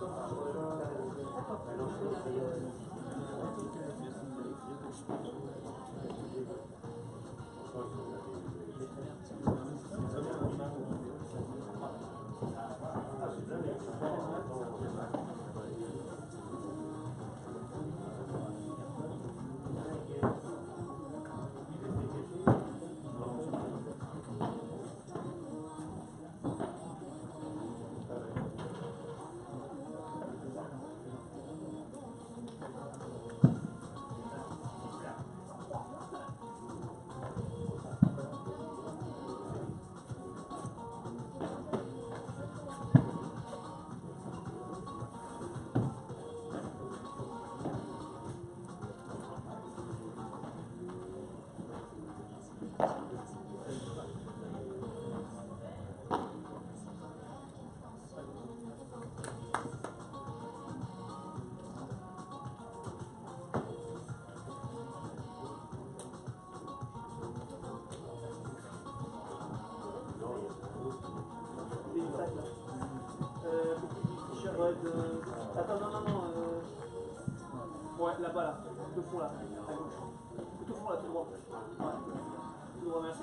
Thank you. Attends, non, non, non. Euh... Ouais, là-bas, là. Tout au fond, là. À gauche. Tout au fond, là, tout droit. Ouais. Tout droit, merci.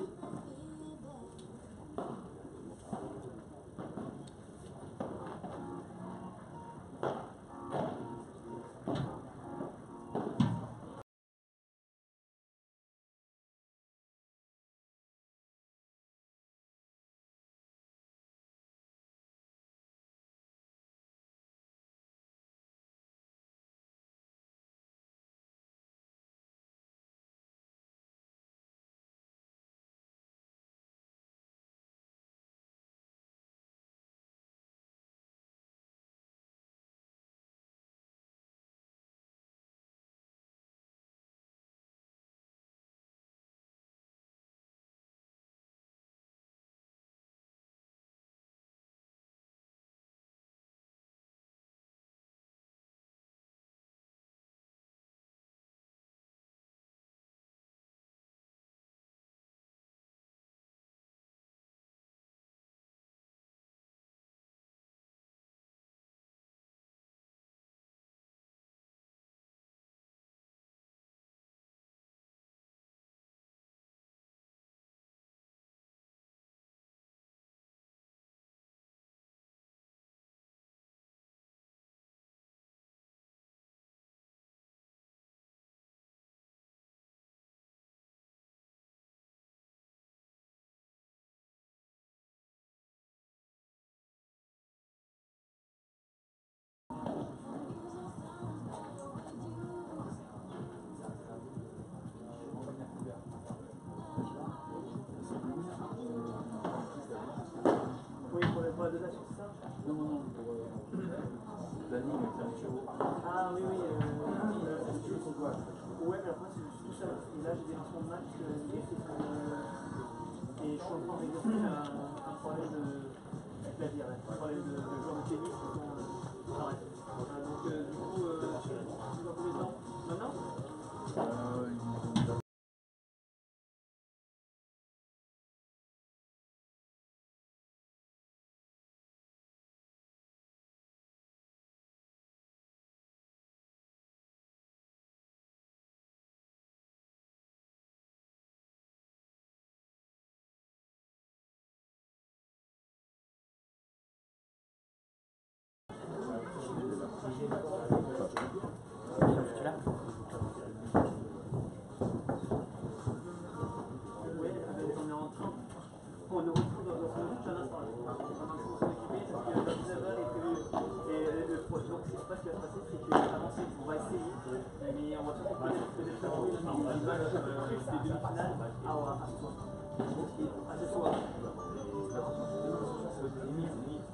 Pour la dotation, c'est ça Non, non, non, pour euh, Dani, mais c'est un. Ah oui, oui. Euh, C'est toujours son quoi ouais, mais après, c'est tout ça. Et là, j'ai des lancements de match. Euh. Euh, et je suis en train d'exercer un, un problème de clavier, un problème de, de joueur de tennis. Donc, euh, pareil. Euh, donc, euh, du coup, euh, dans combien de temps? Maintenant? Euh, demi-finales à, à ce soir. À ce soir.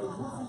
Oh,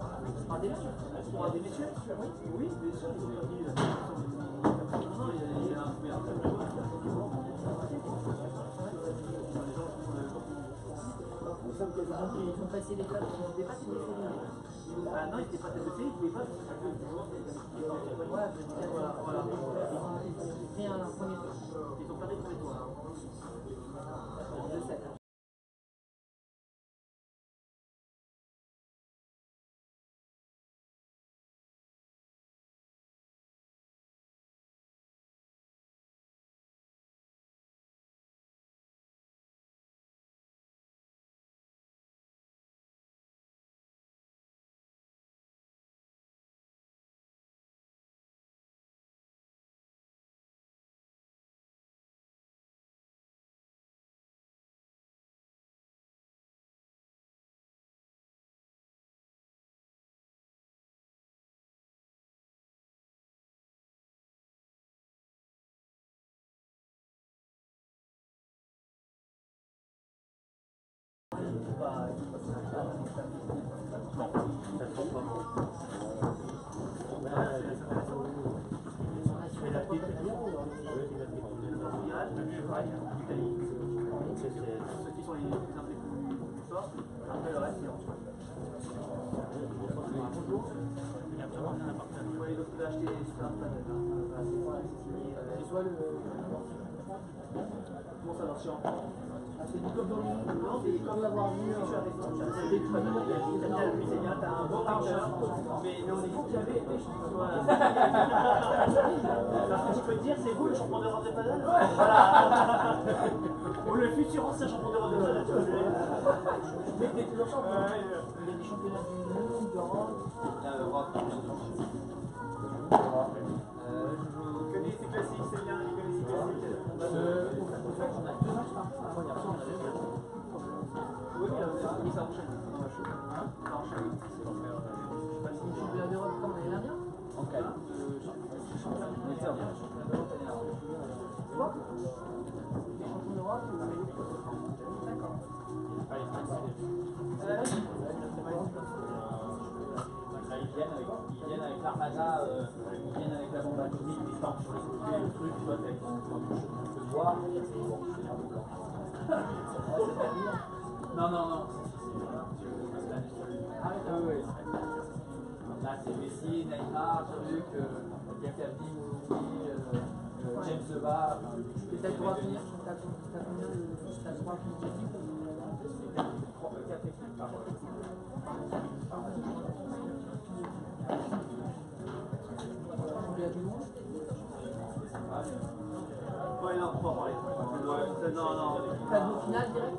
Ah, Ah, des messieurs Oui, oui, bien sûr, Ils les tables, ils les séries. Ah non, il n'était pas tête de série, il pouvait pas. Voilà, voilà. Ils ont un premier tour. Ils ont perdu le premier tour. Comment ça marche c'est comme c'est l'avoir vu, Je suis à Resson, je suis à Resson, très bien. T'as bien le plus génial, t'as un bon acteur. Mais mais on est vous qui avez été Voilà. Parce que je peux dire, c'est vous le champion de Voilà. Ou le futur ancien champion de. Mais Il y a des championnats du monde, d'Europe. Ça enchaîne. Ça enchaîne. Je sais pas si championnat d'Europe comme l'année dernière. En calme. On était en bien. Toi T'es champion d'Europe D'accord. Euh, Ils viennent avec, ils viennent avec l'armada, ils viennent avec la bombe atomique, ils partent sur les le truc, tu vois, t'as peux voir. Non, non, non. Ah, ouais. Là, c'est Messi, Neymar, Yakabdi, Mouloumi, euh, euh, James Et t'as de venir, t'as combien de. Trois, quatre équipes? Par Ouais, non, pas parler. Non, non. T'as le final direct?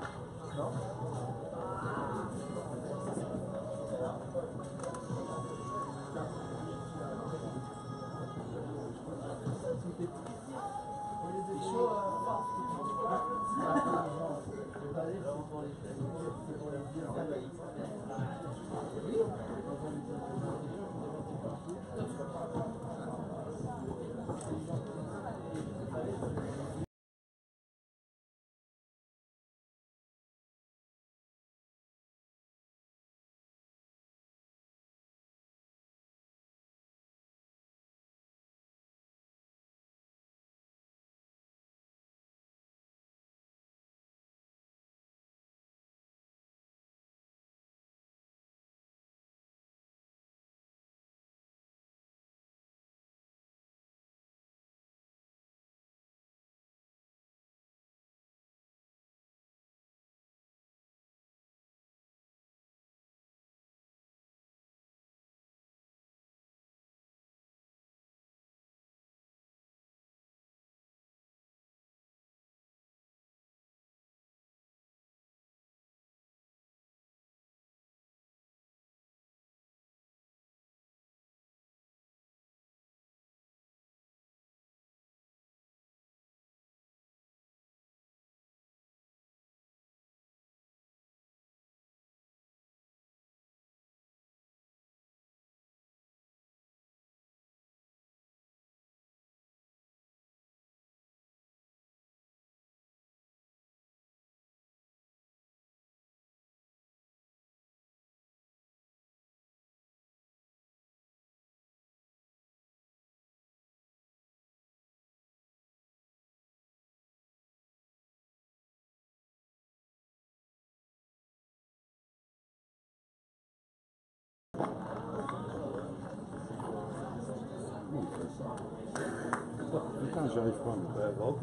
Putain, j'y arrive pas. mais- Ouais, bravo.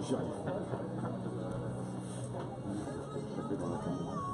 J'y arrive pas. Fait dans la caméra.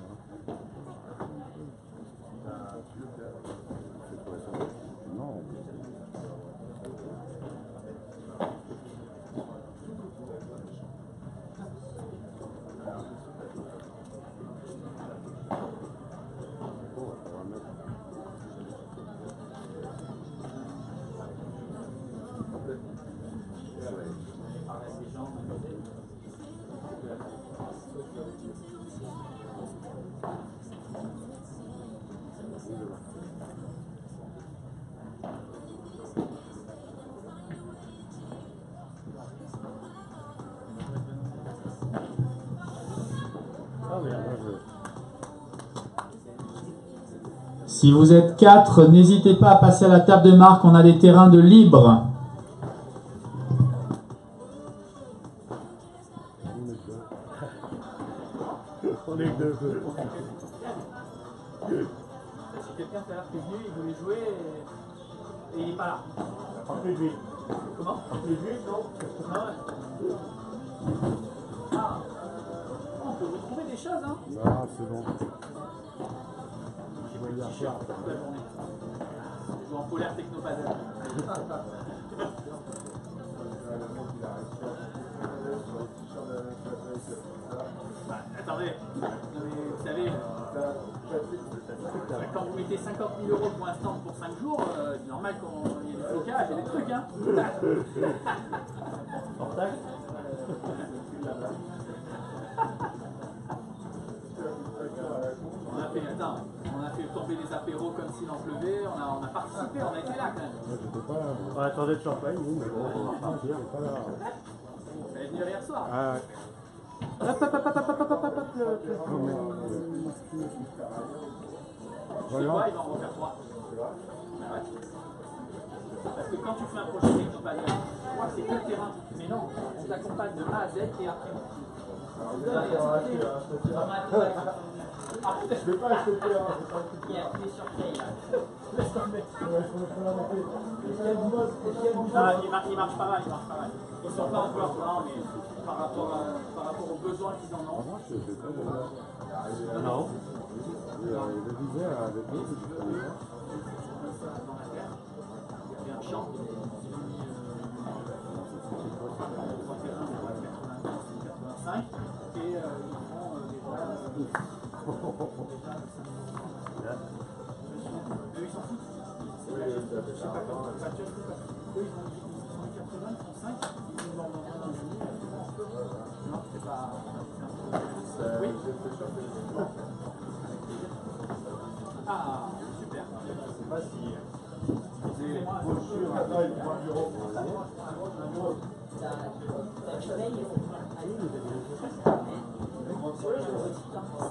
Si vous êtes quatre, n'hésitez pas à passer à la table de marque, on a des terrains de libre. Vous mettez 50 000 euros pour un stand pour 5 jours, euh, c'est normal qu'il y ait des flocages et des trucs, hein. Portage On a fait, attends, on a fait tomber les apéros comme s'il en pleuvait, on a, on a participé, on a été là quand même. Moi, j'étais pas là. moi. On attendait de champagne, nous, mais bon, on va repartir. J'étais pas là. Vous allez venir hier soir. Ah, ouais. Oh, sais quoi, il va en refaire trois. Ah ouais. Parce que quand tu fais un projet technopaddle, tu crois que c'est que le terrain. Mais non, on t'accompagne de A à Z et après. Je vais pas acheter pas le Qui a appuyé sur play là Ah, il, marche, il marche pas mal, il marche pas mal. Ils sont pas encore là, mais par rapport, à, par rapport aux besoins qu'ils en ont. Non. Le nous, je pas. champ. Ils ont mis euh, 85 et euh, ils euh, déjà. Ils. Je pas ils sont 80, ils sont 5. Ils nous en ont un demi. Non, c'est pas. Oui. Ah, super. Je sais pas si des brochures à taille pour un bureau. Un bureau. Ouais,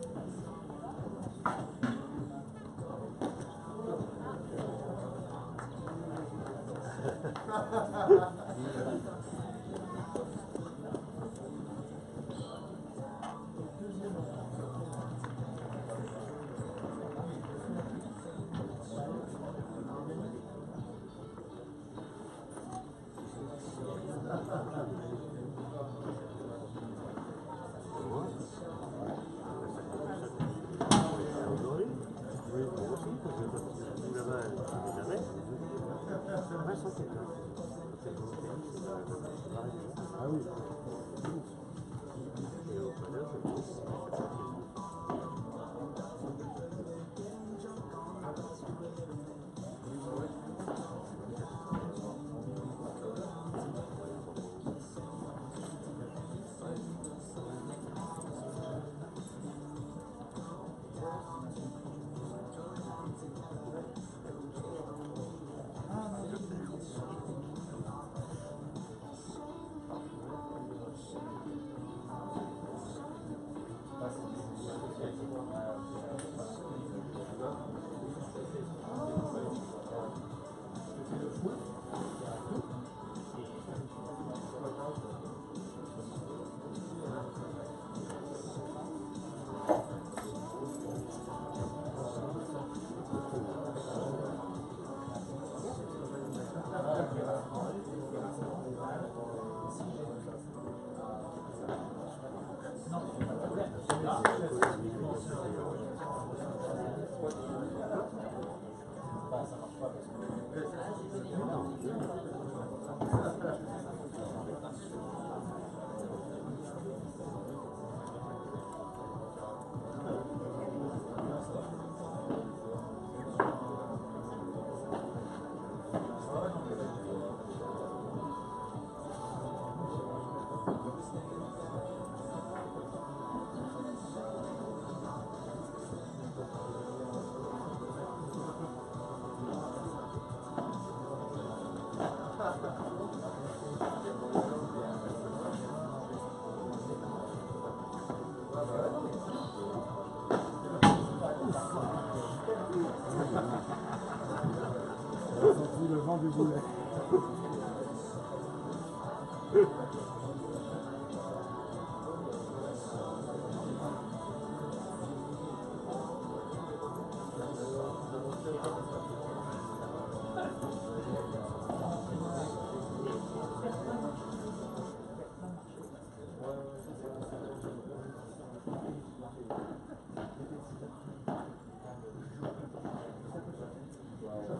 yeah. Ah oui. J'ai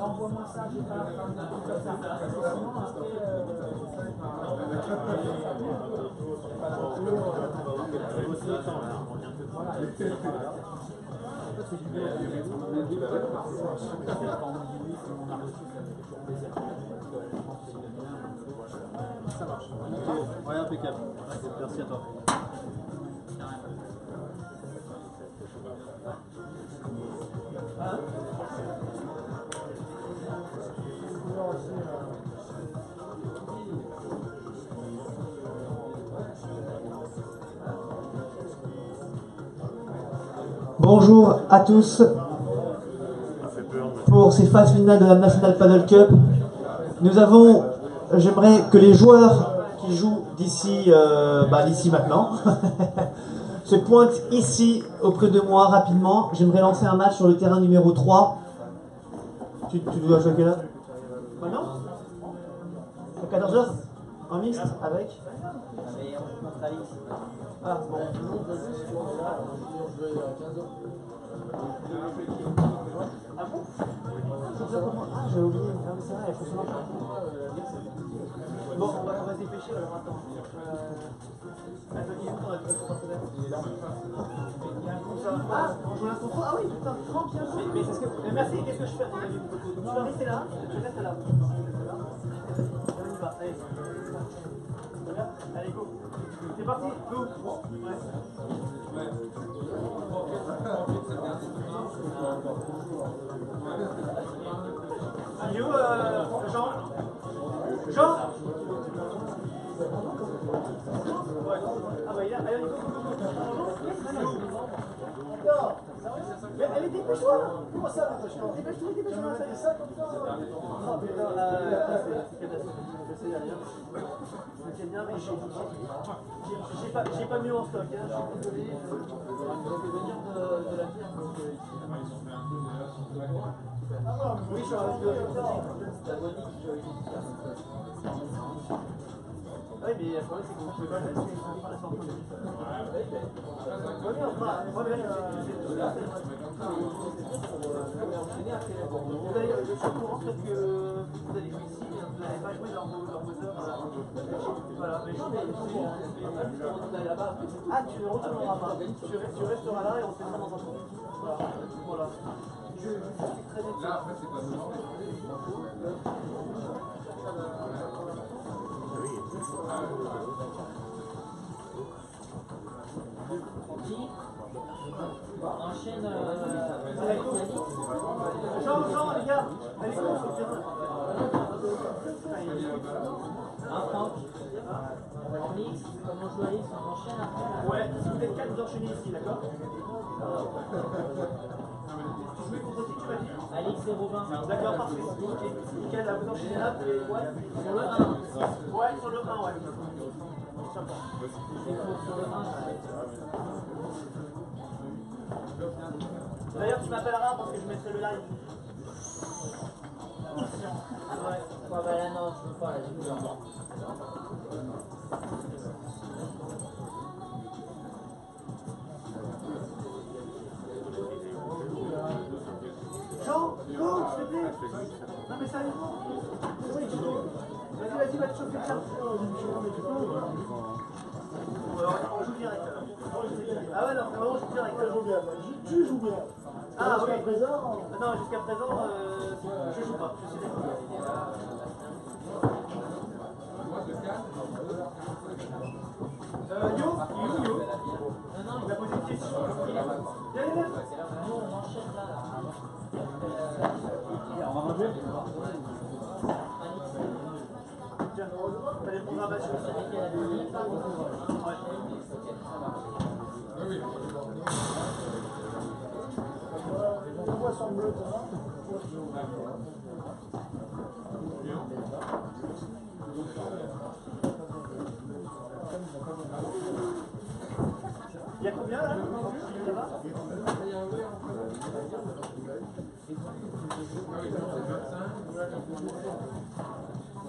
Envoie-moi ça, pas. Comme ça. Sinon, après. euh, Ouais, impeccable. Merci à toi. Bonjour à tous pour ces phases finales de la National Paddle Cup. Nous avons, j'aimerais que les joueurs qui jouent d'ici, euh, bah, d'ici maintenant, se pointent ici auprès de moi rapidement. J'aimerais lancer un match sur le terrain numéro 3. Tu, tu dois jouer à quelle heure Maintenant À 14h En mixte Avec Ah bon. Ah bon. Ah, j'ai oublié. Ah, c'est vrai, il faut se. Bon, on va, on va se dépêcher alors attends. Euh... Attends, il est où ton adversaire personnel Il est là. Ah, on joue contre Ah oui, putain, trop bien joué. Mais, mais, c'est ce que... mais merci, qu'est-ce que je fais à ton avis Tu vas rester là restes là. On y va, allez. Allez, go. C'est parti, go. Ouais. Il est où, euh, Jean Jean Mais allez, dépêche-toi Comment ça, dépêche-toi Dépêche-toi, dépêche-toi, ça Oh euh, je sais bien, mais j'ai pas, pas mieux en stock, hein, je suis désolé. Je vais venir de, la pierre, donc... euh, Oui, je suis un Oui, mais le problème, c'est que pas la enfin, moi, mais là, je suis au courant peut-être que vous allez jouer ici, vous n'allez pas jouer dans vos dans vos heures. Voilà, mais je suis. Vous là-bas. Ah, tu ne retourneras pas. Tu resteras là et on fait ça dans un coin. Voilà. Je, suis très net. Là, après, c'est pas Enchaîne. Jean, Jean, les gars, allez, go, sur le terrain. Un. En comme on joue à X, on enchaîne après. Ouais, si vous êtes quatre, vous enchaînez ici, d'accord? Dit Alix 020. D'accord, parfait. Ok, nickel, là, vous enchaînez là, et. Sur le 1. Ouais, sur le 1, ouais. Sympa. C'est pour sur le 1. D'ailleurs, tu m'appelleras parce que je mettrai le live. Ouais. Ouais, bah là, non, je peux pas, là, j'ai plus Ah ouais, non, vraiment, on joue direct. Tu joues bien. Ah oui. Jusqu'à présent, Non, jusqu'à présent, euh, je joue pas. Je suis d'accord. Euh, Yo, il est où, Yo Il a posé une question. Viens, viens, viens. On enchaîne là. On va manger Il y a combien là?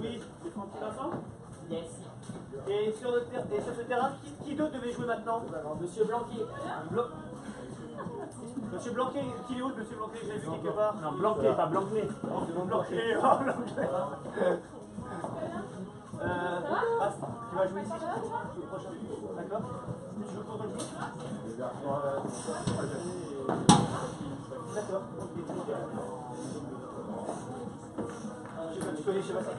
Oui, c'est Francky Vincent. Yes. Et sur, le ter- et sur ce terrain, qui, qui d'autre devait jouer maintenant Monsieur Blanquier. Blo- Monsieur Blanquet, qui est où Monsieur Blanquet J'ai vu quelque part. Non, Blanquet, pas Blanquet. Blanquet, oh Blanquet. Euh, tu vas jouer ici. D'accord Tu joues contre le D'accord. Tu, tu connais chez Massacre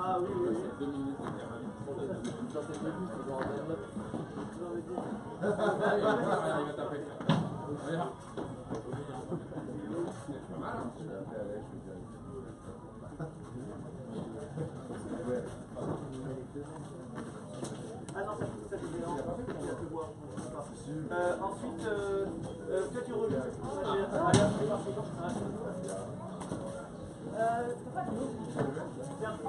Ah oui, oui, oui. Regarde. C'est pas mal. hein. Ah non, ça, ça c'est géant. Il y a que voir. Euh, ensuite, euh, euh, toi tu reviens. Euh, Tiens, il